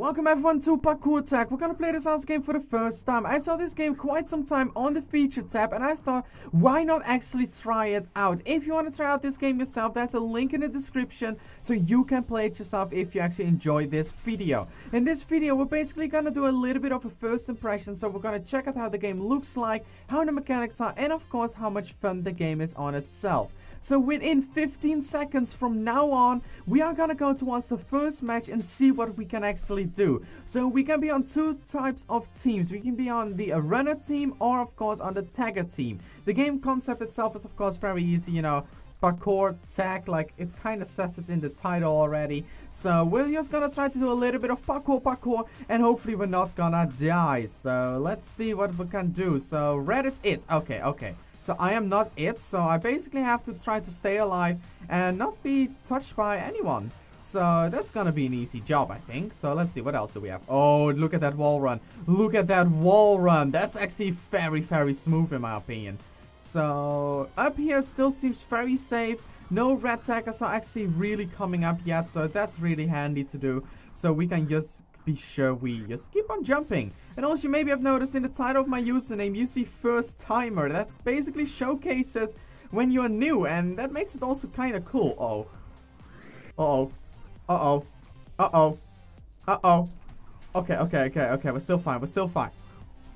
Welcome everyone to Parkour Tag. We're gonna play this house game for the first time. I saw this game quite some time on the feature tab and I thought, why not actually try it out? If you want to try out this game yourself, there's a link in the description so you can play it yourself if you actually enjoy this video. In this video, we're basically gonna do a little bit of a first impression. So we're gonna check out how the game looks like, how the mechanics are, and of course, how much fun the game is on itself. So within 15 seconds from now on, we are gonna go towards the first match and see what we can actually do. So we can be on two types of teams. We can be on the runner team or of course on the tagger team. The game concept itself is of course very easy, you know, parkour tag like it kind of says it in the title already so we're just gonna try to do a little bit of parkour parkour and hopefully we're not gonna die so let's see what we can do so red is it okay okay so I am not it so I basically have to try to stay alive and not be touched by anyone so that's gonna be an easy job, I think. So let's see, what else do we have? Oh, look at that wall run. Look at that wall run. That's actually very, very smooth in my opinion. So up here it still seems very safe. No red taggers are actually really coming up yet, so that's really handy to do. So we can just be sure we just keep on jumping. And also you maybe have noticed in the title of my username, you see first timer. That basically showcases when you're new, and that makes it also kind of cool. Oh. Uh oh. Uh-oh. Uh-oh. Uh-oh. Okay, okay, okay, okay. We're still fine. We're still fine.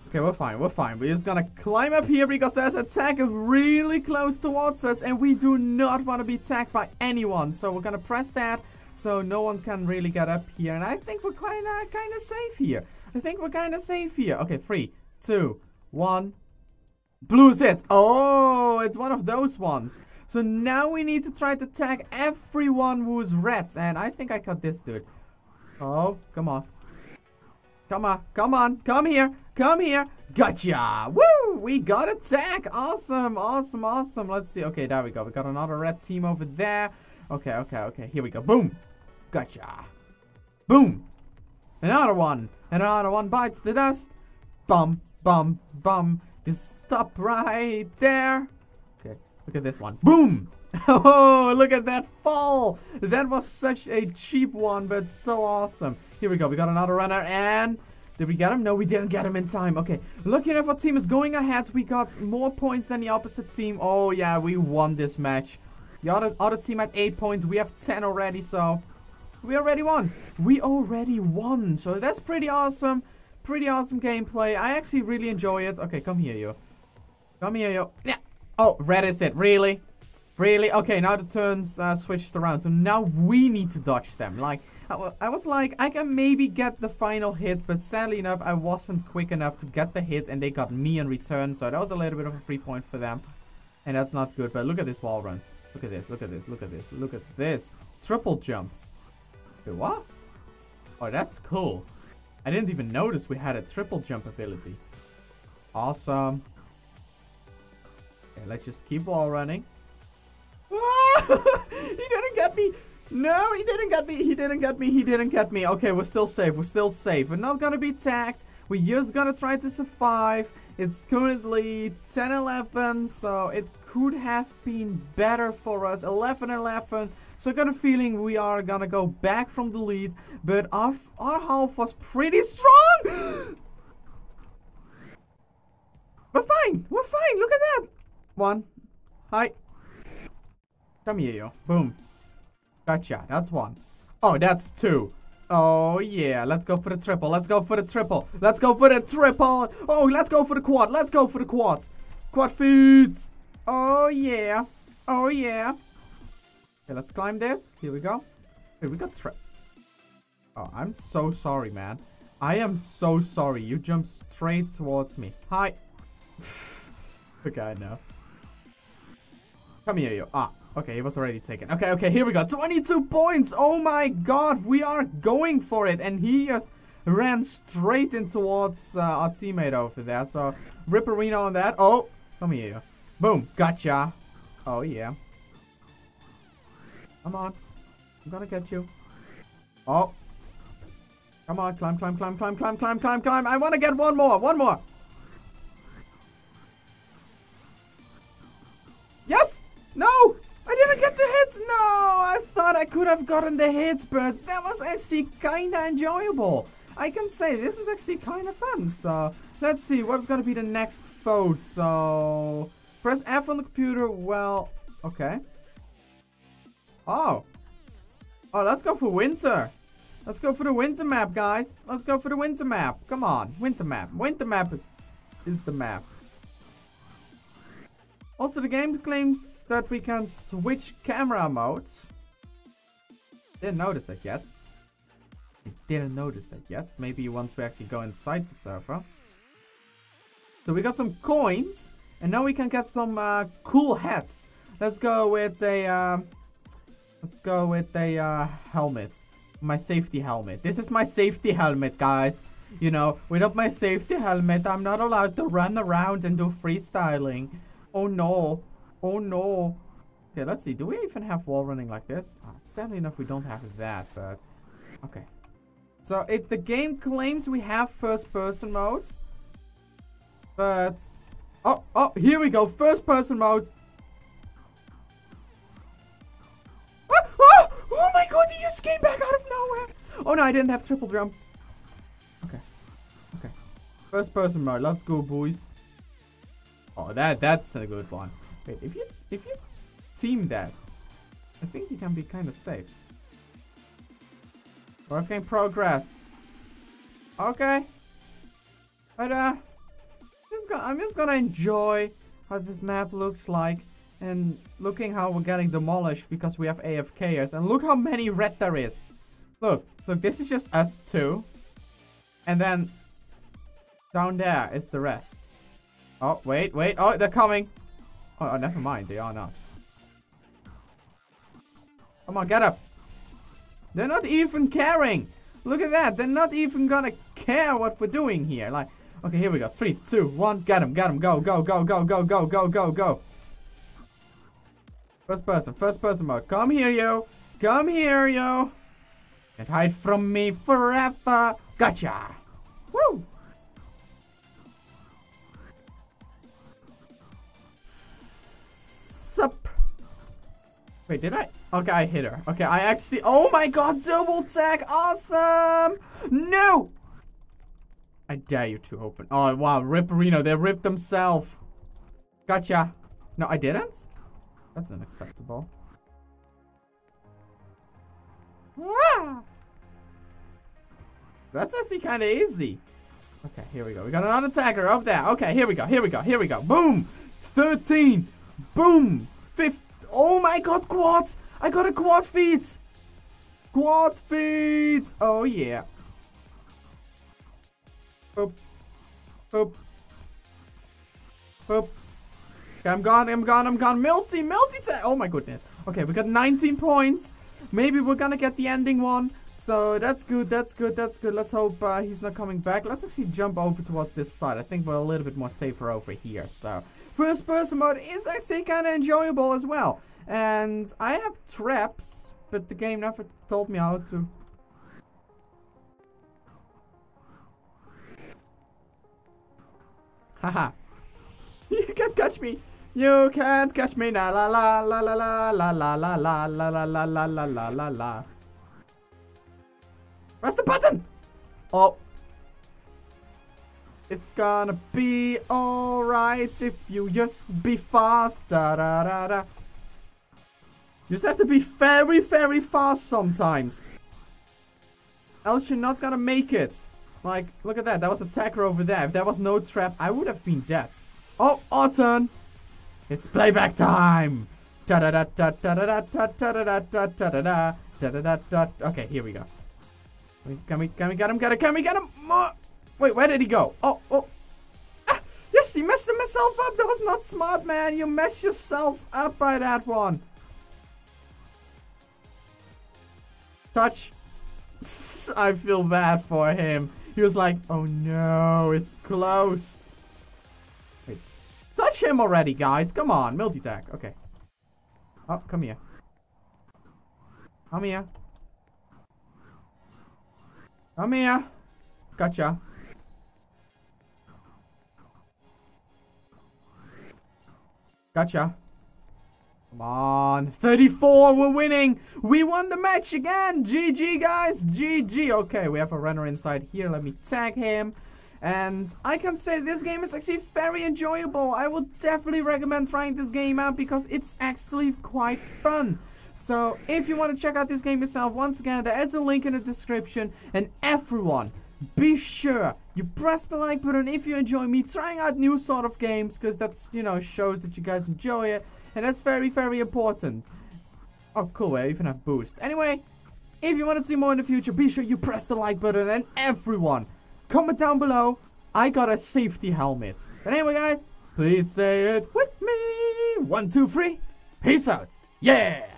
Okay, we're fine. We're fine. We're just gonna climb up here because there's a tag really close towards us and we do not want to be tagged by anyone. So we're gonna press that so no one can really get up here. And I think we're kind of kind of safe here. I think we're kind of safe here. Okay, three, two, one. Blue's it. Oh, it's one of those ones. So now we need to try to tag everyone who's reds. And I think I got this dude. Oh, come on. Come on, come on, come here, come here. Gotcha! Woo! We got a tag! Awesome, awesome, awesome. Let's see. Okay, there we go. We got another red team over there. Okay, okay, okay. Here we go. Boom! Gotcha! Boom! Another one! Another one bites the dust. Bum, bum, bum. Just stop right there. Okay, look at this one. Boom! Oh, look at that fall! That was such a cheap one, but so awesome. Here we go. We got another runner, and... Did we get him? No, we didn't get him in time. Okay, looking at our team is going ahead. We got more points than the opposite team. Oh, yeah, we won this match. The other, other team had 8 points. We have 10 already, so... We already won. We already won. So that's pretty awesome. Pretty awesome gameplay. I actually really enjoy it. Okay, come here, you. Come here, you. Yeah. Oh, red is it. Really? Really? Okay, now the turns uh, switched around. So now we need to dodge them. Like, I, I was like, I can maybe get the final hit. But sadly enough, I wasn't quick enough to get the hit. And they got me in return. So that was a little bit of a free point for them. And that's not good. But look at this wall run. Look at this. Look at this. Look at this. Look at this. Triple jump. Wait, what? Oh, that's cool. I didn't even notice we had a triple jump ability. Awesome. Let's just keep wall running. he didn't get me. No, he didn't get me. He didn't get me. He didn't get me. Okay, we're still safe. We're still safe. We're not gonna be tagged. We're just gonna try to survive. It's currently 10-11, so it could have been better for us. 11-11. So I got a feeling we are gonna go back from the lead, but our, our half was pretty strong! we're fine! We're fine! Look at that! One. Hi. Come here, yo. Boom. Gotcha. That's one. Oh, that's two. Oh, yeah. Let's go for the triple. Let's go for the triple. Let's go for the triple. Oh, let's go for the quad. Let's go for the quads. Quad feeds. Oh, yeah. Oh, yeah. Okay, let's climb this. Here we go. Here we got trap. Oh, I'm so sorry, man. I am so sorry. You jumped straight towards me. Hi. okay, I know. Come here, you. Ah, okay, it was already taken. Okay, okay, here we go. 22 points. Oh my god, we are going for it. And he just ran straight in towards uh, our teammate over there. So, Ripperino on that. Oh, come here, you. Boom, gotcha. Oh, yeah. Come on. I'm gonna get you. Oh. Come on, climb, climb, climb, climb, climb, climb, climb, climb. I want to get one more, one more. Could have gotten the hits, but that was actually kinda enjoyable. I can say this is actually kind of fun. So let's see what's gonna be the next vote. So press F on the computer. Well, okay. Oh. Oh, let's go for winter. Let's go for the winter map, guys. Let's go for the winter map. Come on, winter map. Winter map is, is the map. Also, the game claims that we can switch camera modes. Didn't notice that yet. I didn't notice that yet. Maybe once we actually go inside the server. So we got some coins. And now we can get some uh, cool hats. Let's go with a... Uh, let's go with a uh, helmet. My safety helmet. This is my safety helmet, guys. You know, without my safety helmet, I'm not allowed to run around and do freestyling. Oh no. Oh no. Okay, let's see. Do we even have wall running like this? Uh, sadly enough, we don't have that, but... Okay. So, if the game claims we have first-person mode, but... Oh, oh, here we go. First-person mode. Ah, oh, oh my god, he just came back out of nowhere. Oh no, I didn't have triple jump. Okay. Okay. First-person mode. Let's go, boys. Oh, that that's a good one. Wait, if you if you team that, I think you can be kind of safe. Working progress. Okay. But uh, just I'm just gonna enjoy how this map looks like and looking how we're getting demolished because we have AFKers. And look how many red there is. Look, look, this is just us two. And then down there is the rest. Oh, wait, wait. Oh, they're coming. Oh, oh, never mind. They are not. Come on, get up. They're not even caring. Look at that. They're not even gonna care what we're doing here. Like, okay, here we go. Three, two, one. Get him, get him. Go, go, go, go, go, go, go, go, go. First person, first person mode. Come here, yo. Come here, yo. And hide from me forever. Gotcha. Woo. Wait, did I? Okay, I hit her. Okay, I actually... Oh my god, double tag! Awesome! No! I dare you to open. Oh, wow, Ripperino. They ripped themselves. Gotcha. No, I didn't? That's unacceptable. That's actually kind of easy. Okay, here we go. We got another tagger up there. Okay, here we go. Here we go. Here we go. Boom! 13! Boom! 15! Oh my god, quads! I got a quad feet! Quad feet! Oh yeah. Boop. Boop. Boop. Okay, I'm gone, I'm gone, I'm gone. Multi, multi Oh my goodness. Okay, we got 19 points. Maybe we're gonna get the ending one. So that's good, that's good, that's good. Let's hope uh, he's not coming back. Let's actually jump over towards this side. I think we're a little bit more safer over here. So first person mode is actually kind of enjoyable as well. And I have traps, but the game never told me how to. Haha. you can't catch me. You can't catch me. La la la la la la la la la la la la la la la la la la. Press the button! Oh. It's gonna be alright if you just be fast. Da da da da. You just have to be very, very fast sometimes. Else you're not gonna make it. Like, look at that. That was a tagger over there. If there was no trap, I would have been dead. Oh, our turn. It's playback time. Da da da da da da da da da da da da da da da da da. Okay, here we go. Can we, can we get him? Get him? Can we get him? Wait, where did he go? Oh, oh. Ah, yes, he messed himself up. That was not smart, man. You messed yourself up by that one. Touch. I feel bad for him. He was like, oh no, it's closed. Wait. Touch him already, guys. Come on, multi-tag. Okay. Oh, come here. Come here. Come here. Gotcha. Gotcha. Come on. 34, we're winning. We won the match again. GG, guys. GG. Okay, we have a runner inside here. Let me tag him. And I can say this game is actually very enjoyable. I would definitely recommend trying this game out because it's actually quite fun. So if you want to check out this game yourself, once again, there is a link in the description. And everyone, be sure you press the like button if you enjoy me trying out new sort of games because that's, you know, shows that you guys enjoy it. And that's very, very important. Oh, cool. I even have boost. Anyway, if you want to see more in the future, be sure you press the like button. And everyone, comment down below. I got a safety helmet. But anyway, guys, please say it with me. One, two, three. Peace out. Yeah.